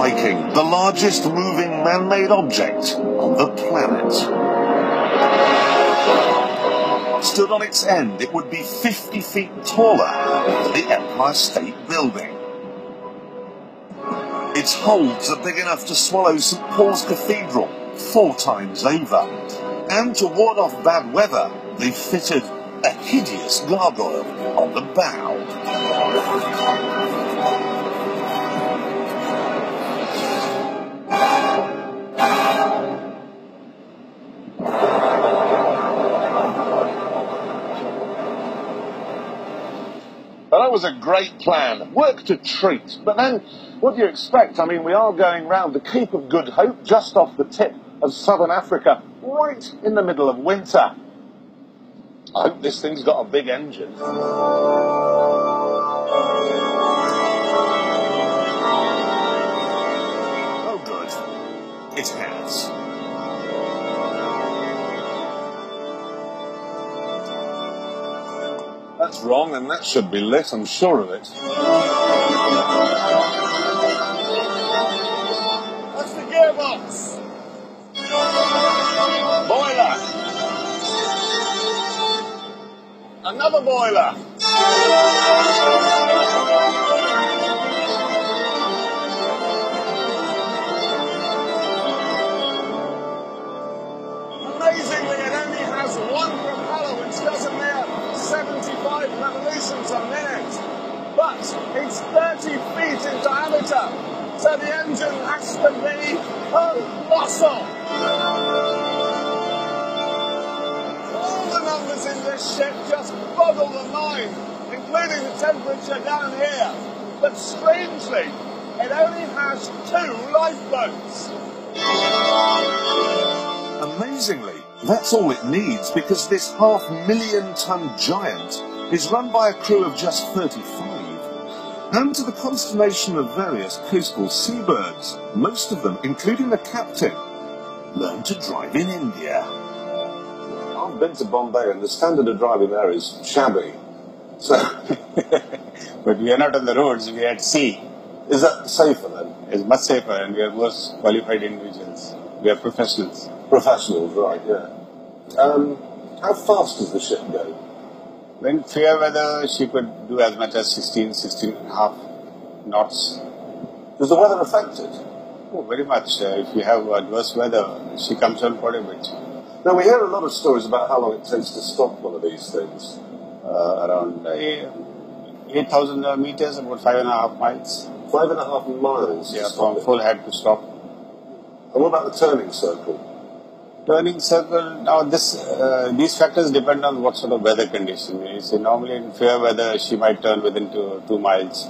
The largest moving man-made object on the planet. Stood on its end, it would be 50 feet taller than the Empire State Building. Its holds are big enough to swallow St Paul's Cathedral four times over. And to ward off bad weather, they fitted a hideous gargoyle on the bow. That was a great plan. Worked a treat. But then, what do you expect? I mean, we are going round the Cape of Good Hope, just off the tip of southern Africa, right in the middle of winter. I hope this thing's got a big engine. Oh, good. It has. That's wrong, and that should be lit, I'm sure of it. That's the gearbox. Boiler. Another boiler. It's 30 feet in diameter, so the engine has to be colossal. All the numbers in this ship just boggle the mind, including the temperature down here. But strangely, it only has two lifeboats. Amazingly, that's all it needs because this half million ton giant is run by a crew of just 35. And to the consternation of various coastal seabirds, most of them, including the captain, learned to drive in India. I've been to Bombay and the standard of driving there is shabby. So, But we are not on the roads, we are at sea. is that safer then? It's much safer and we are most qualified individuals. We are professionals. Professionals, right, yeah. Um, how fast does the ship go? When fair weather, she could do as much as 16, 16 and a half knots. Does the weather affect it? Oh, very much. Uh, if you have adverse weather, she comes on quite a bit. Now, we hear a lot of stories about how long it takes to stop one of these things. Uh, around uh, 8,000 uh, meters, about five and a half miles. Five and a half miles. Yeah, from full head to stop. And what about the turning circle? Turning circle, now this, uh, these factors depend on what sort of weather condition. You see, normally in fair weather, she might turn within two, two miles.